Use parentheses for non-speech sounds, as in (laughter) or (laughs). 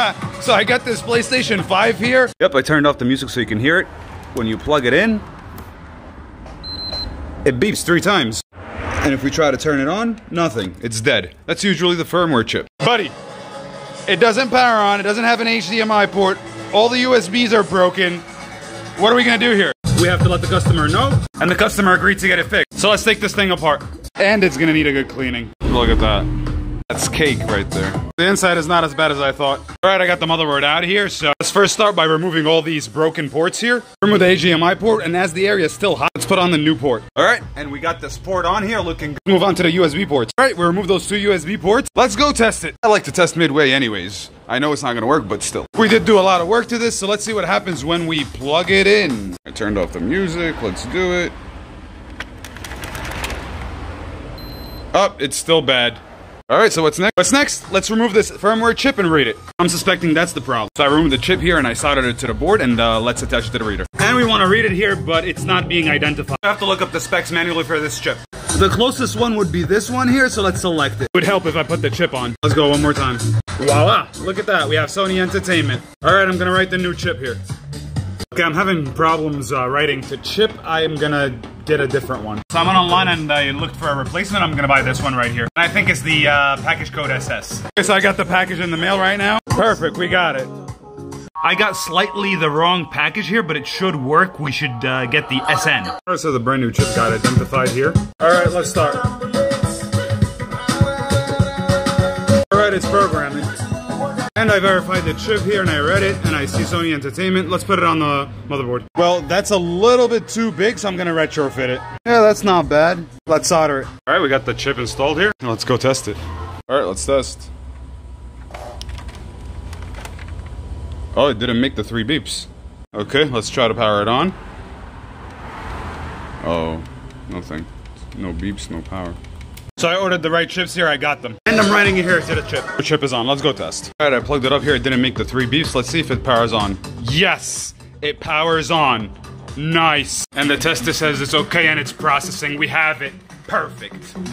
(laughs) so I got this PlayStation 5 here. Yep, I turned off the music so you can hear it. When you plug it in, it beeps three times. And if we try to turn it on, nothing. It's dead. That's usually the firmware chip. Buddy, it doesn't power on, it doesn't have an HDMI port, all the USBs are broken. What are we gonna do here? We have to let the customer know, and the customer agreed to get it fixed. So let's take this thing apart. And it's gonna need a good cleaning. Look at that. That's cake right there. The inside is not as bad as I thought. All right, I got the motherboard out here, so let's first start by removing all these broken ports here. Remove the HDMI port, and as the area is still hot, let's put on the new port. All right, and we got this port on here looking good. Move on to the USB ports. All right, we remove those two USB ports. Let's go test it. I like to test midway anyways. I know it's not gonna work, but still. We did do a lot of work to this, so let's see what happens when we plug it in. I turned off the music, let's do it. Up, oh, it's still bad. All right, so what's next? What's next? Let's remove this firmware chip and read it. I'm suspecting that's the problem. So I removed the chip here and I soldered it to the board and uh, let's attach it to the reader. And we want to read it here, but it's not being identified. I have to look up the specs manually for this chip. The closest one would be this one here, so let's select it. It would help if I put the chip on. Let's go one more time. Voila, look at that. We have Sony Entertainment. All right, I'm gonna write the new chip here. Okay, I'm having problems uh, writing to chip. I am gonna get a different one. So I went online and I looked for a replacement. I'm gonna buy this one right here. And I think it's the uh, package code SS. Okay, so I got the package in the mail right now. Perfect, we got it. I got slightly the wrong package here, but it should work. We should uh, get the SN. Right, so the brand new chip got identified here. All right, let's start. All right, it's programming. And I verified the chip here and I read it and I see Sony Entertainment. Let's put it on the motherboard. Well, that's a little bit too big, so I'm gonna retrofit it. Yeah, that's not bad. Let's solder it. All right, we got the chip installed here. Let's go test it. All right, let's test. Oh, it didn't make the three beeps. Okay, let's try to power it on. Oh, nothing. No beeps, no power. So I ordered the right chips here, I got them. And I'm writing it here to the chip. The chip is on, let's go test. All right, I plugged it up here, it didn't make the three beeps. Let's see if it powers on. Yes, it powers on. Nice. And the tester says it's okay and it's processing. We have it. Perfect.